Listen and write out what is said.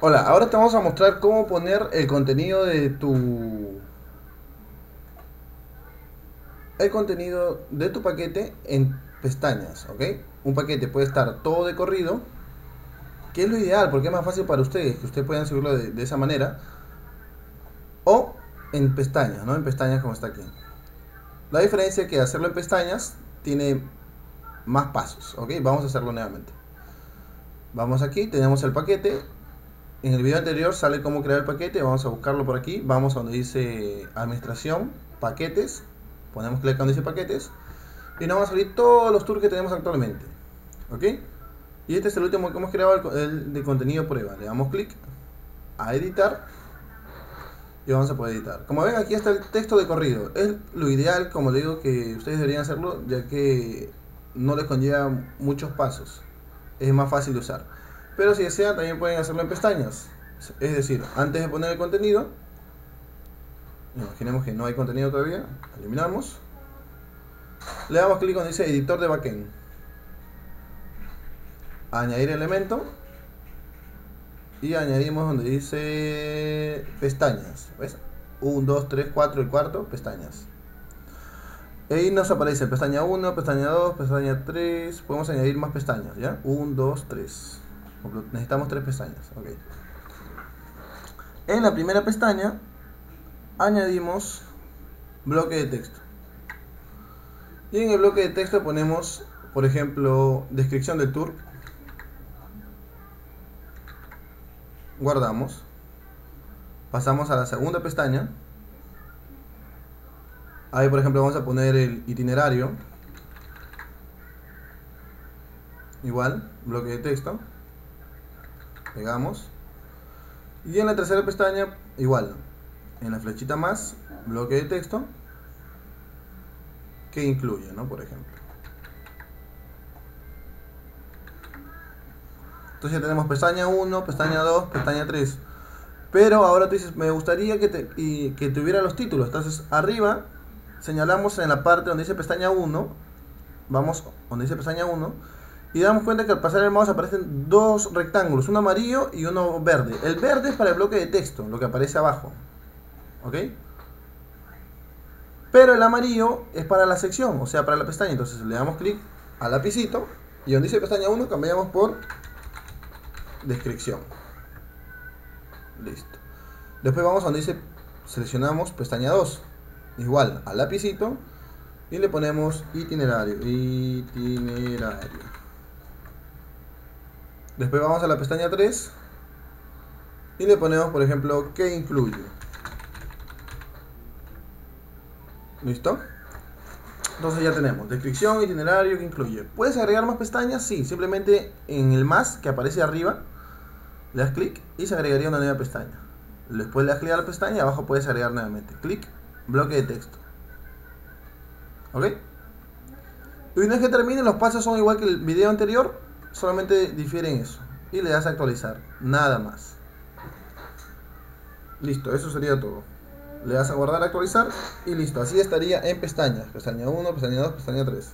Hola, ahora te vamos a mostrar cómo poner el contenido de tu el contenido de tu paquete en pestañas, ¿ok? Un paquete puede estar todo de corrido, que es lo ideal porque es más fácil para ustedes, que ustedes puedan subirlo de, de esa manera, o en pestañas, ¿no? En pestañas como está aquí. La diferencia es que hacerlo en pestañas tiene más pasos, ¿ok? Vamos a hacerlo nuevamente. Vamos aquí, tenemos el paquete, en el video anterior sale cómo crear el paquete, vamos a buscarlo por aquí, vamos a donde dice administración, paquetes, ponemos clic donde dice paquetes y nos van a salir todos los tours que tenemos actualmente. ¿Ok? Y este es el último que hemos creado, el de contenido prueba. Le damos clic a editar y vamos a poder editar. Como ven aquí está el texto de corrido. Es lo ideal, como digo, que ustedes deberían hacerlo ya que no les conlleva muchos pasos. Es más fácil de usar. Pero si desean, también pueden hacerlo en pestañas. Es decir, antes de poner el contenido, imaginemos que no hay contenido todavía, eliminamos. Le damos clic donde dice editor de backend. Añadir elemento. Y añadimos donde dice pestañas. ¿Ves? 1, 2, 3, 4, el cuarto, pestañas. Ahí nos aparece pestaña 1, pestaña 2, pestaña 3. Podemos añadir más pestañas, ¿ya? 1, 2, 3 necesitamos tres pestañas. Okay. En la primera pestaña añadimos bloque de texto. Y en el bloque de texto ponemos, por ejemplo, descripción del tour. Guardamos. Pasamos a la segunda pestaña. Ahí, por ejemplo, vamos a poner el itinerario. Igual, bloque de texto pegamos. Y en la tercera pestaña, igual, en la flechita más, bloque de texto, que incluye, ¿no? Por ejemplo. Entonces ya tenemos pestaña 1, pestaña 2, pestaña 3. Pero ahora tú dices, me gustaría que, te, y, que tuviera los títulos. Entonces arriba señalamos en la parte donde dice pestaña 1, vamos donde dice pestaña 1, y damos cuenta que al pasar el mouse aparecen dos rectángulos, uno amarillo y uno verde. El verde es para el bloque de texto, lo que aparece abajo. ¿Ok? Pero el amarillo es para la sección, o sea, para la pestaña. Entonces le damos clic al lapicito y donde dice pestaña 1 cambiamos por descripción. Listo. Después vamos a donde dice seleccionamos pestaña 2. Igual al lapicito y le ponemos itinerario. Itinerario. Después vamos a la pestaña 3 y le ponemos, por ejemplo, ¿qué incluye? ¿Listo? Entonces ya tenemos descripción, itinerario, ¿qué incluye? ¿Puedes agregar más pestañas? Sí, simplemente en el más que aparece arriba, le das clic y se agregaría una nueva pestaña. Después le das clic a la pestaña y abajo puedes agregar nuevamente. Clic, bloque de texto. ¿Ok? Y una vez que termine, los pasos son igual que el video anterior, solamente difieren eso. Y le das a actualizar, nada más. Listo, eso sería todo. Le das a guardar, actualizar y listo. Así estaría en pestañas. Pestaña 1, pestaña 2, pestaña 3.